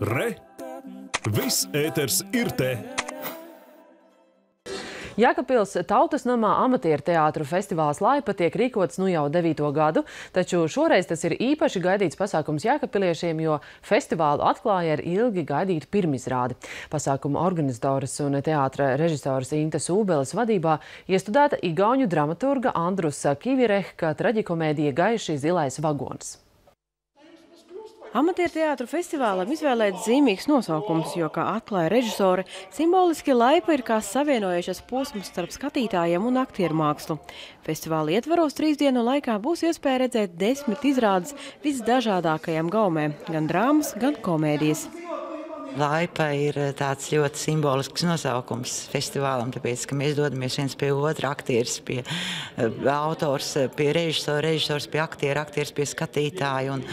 Re! Viss ēters ir te! Jēkabpils tautas namā amatieru teātru festivāls Laipa tiek rīkots nu jau devīto gadu, taču šoreiz tas ir īpaši gaidīts pasākums Jēkabpiliešiem, jo festivālu atklāja ar ilgi gaidītu pirmizrādi. Pasākuma organizatoras un teātra režisors Inte Sūbeles vadībā iestudēta igauņu dramaturga Andrusa Kivirehka traģikomēdija Gaiši zilais vagons. Amatieru teātru festivālam izvēlēts zīmīgs nosaukums, jo, kā atklāja režisore, simboliski laipa ir kā savienojušas posms starp skatītājiem un aktieru mākslu. Festivāla ietvaros trīs dienu laikā būs iespēja redzēt desmit izrādes visdažādākajām gaumēm – gan drāmas, gan komēdijas. Laipa ir eh, tāds ļoti simbolisks nosaukums festivālam, tāpēc, ka mēs dodamies viens pie otra, aktieris pie uh, autors, eh, pie režisora, režisors pie aktiera, aktieris pie skatītāja. Un,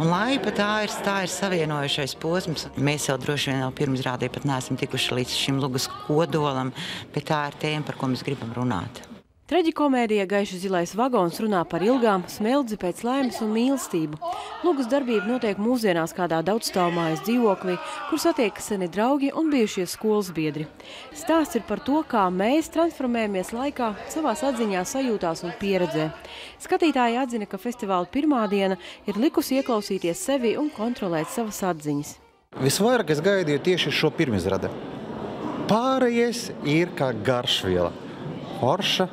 un Laipa tā ir, tā ir savienojušais posms. Mēs jau droši vien vēl pirms rādē pat neesam tikuši līdz šim lugas kodolam, bet tā ir tēma, par ko mēs gribam runāt. Traģikomēdija Gaiša zilais vagons runā par ilgām, smeldzi pēc laimes un mīlestību. Lūgas darbība notiek mūsdienās kādā daudzstāvmājas dzīvoklī, kur satiekas seni draugi un bijušie skolas biedri. Stāsts ir par to, kā mēs transformējamies laikā, savās atziņā, sajūtās un pieredzē. Skatītāji atzina, ka festivāla pirmā diena ir likusi ieklausīties sevi un kontrolēt savas atziņas. Visvairāk es gaidīju tieši šo pirmizradi. Pārējais ir kā garšviela. Forša,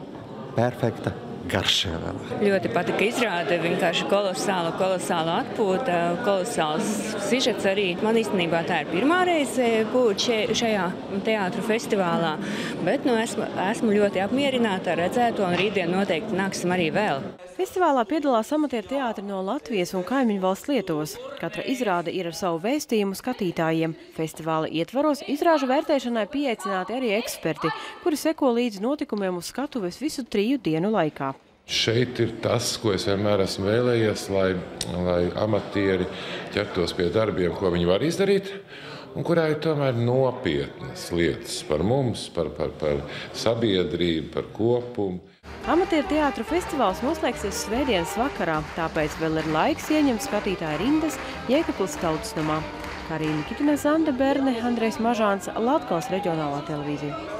Perfeita. Garšviela. Ļoti patika izrāde, vienkārši kolosāla, kolosāla atpūta, kolosāls sižets arī. Man īstenībā tā ir pirmā reize būt še, šajā teātru festivālā, bet nu, esmu, esmu ļoti apmierināta ar redzēto un rītdien noteikti nāksim arī vēl. Festivālā piedalās amatieru teātri no Latvijas un kaimiņu valsts Lietuvas. Katra izrāde ir ar savu vēstījumu skatītājiem. Festivāla ietvaros izrāžu vērtēšanai pieaicināti arī eksperti, kuri seko līdzi notikumiem uz skatuves visu triju dienu laikā. Šeit ir tas, ko es vienmēr esmu vēlējies, lai, lai amatieri ķertos pie darbiem, ko viņi var izdarīt, un kurā ir tomēr nopietnas lietas par mums, par, par, par sabiedrību, par kopumu. Amatieru teātru festivāls noslēgsies svētdienas vakarā, tāpēc vēl ir laiks ieņemt skatītāju rindas Jēkabpils tautas namā. Karina Kitina, Zanda Berne, Andrejs Mažāns, Latgals reģionālā televīzija.